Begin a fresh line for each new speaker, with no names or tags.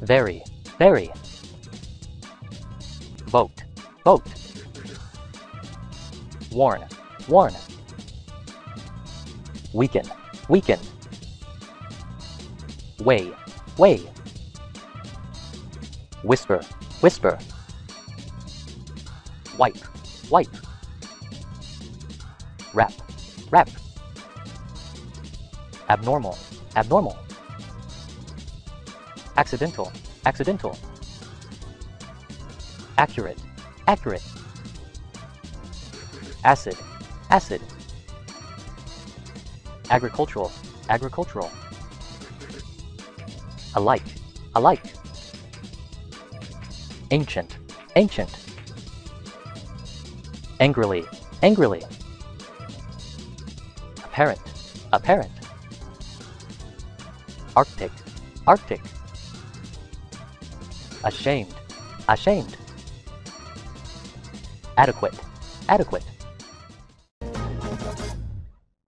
very, very. Vote, vote. Warn, warn. Weaken, weaken. Way, way. Whisper, whisper. Wipe, wipe. Rap, rap. Abnormal, abnormal. Accidental, accidental. Accurate, accurate. Acid, acid. Agricultural, agricultural. Alike, alike. Ancient, ancient. Angrily, angrily. Apparent, apparent. Arctic, Arctic. Ashamed, ashamed. Adequate, adequate.